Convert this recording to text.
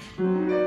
Música